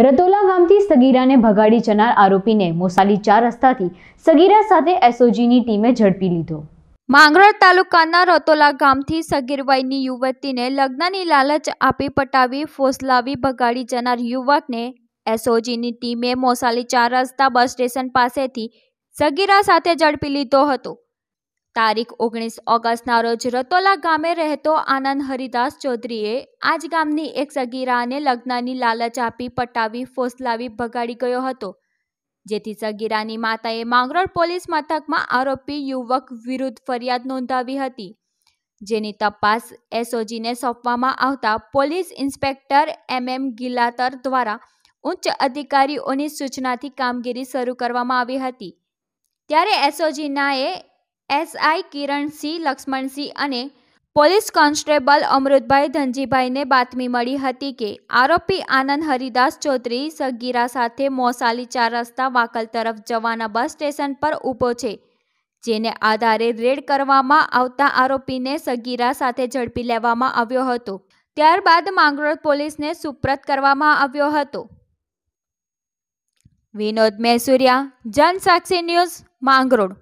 રતોલા ગામથી સગીરાને ભગાડી જનાર આરોપીને મોસાલી ચાર રસ્તાથી સગીરા સાથે એસઓજીની ટીમે ઝડપી લીધો. માંગરોળ તાલુકાના રતોલા ગામથી સગીર યુવતીને લગ્નની લાલચ આપી પટાવી ફોસલાવી ભગાડી જનાર યુવકને એસઓજીની ટીમે મોસાલી ચાર રસ્તા બસ સ્ટેશન પાસેથી સગીરા સાથે ઝડપી લીધો હતો. તારીખ ઓગણીસ ઓગસ્ટના રોજ રતોલા ગામે રહેતો આનંદ હરિદાસ ચૌધરીએ આ જ ગામની એક સગીરાને લગ્નની લાલચ આપી પટાવી, ફોસલાવી, ભગાડી ગયો હતો. જેથી સગીરાની માતાએ માંગરોળ પોલીસ મથકમાં આરોપી યુવક વિરુદ્ધ ફરિયાદ નોંધાવી હતી. જેની તપાસ એસઓજીને સોંપવામાં આવતા પોલીસ ઇન્સ્પેક્ટર એમ એમ ગિલાતર દ્વારા ઉચ્ચ અધિકારીઓની સૂચનાથી કામગીરી શરૂ કરવામાં આવી હતી. ત્યારે એસઓજીનાએ એસઆઈ કિરણસિંહ લક્ષ્મણસિંહ અને પોલીસ કોન્સ્ટેબલ અમૃતભાઈ ધનજીભાઈને બાતમી મળી હતી કે આરોપી આનંદ હરિદાસ ચૌધરી સગીરા સાથે મોસાલી ચાર રસ્તા વાકલ તરફ જવાના બસ સ્ટેશન પર ઊભો છે, જેને આધારે રેડ કરવામાં આવતા આરોપીને સગીરા સાથે ઝડપી લેવામાં આવ્યો હતો. ત્યારબાદ માંગરોળ પોલીસને સુપ્રત કરવામાં આવ્યો હતો. વિનોદ મેસુરિયા જનસાક્ષી ન્યૂઝ માંગરોળ.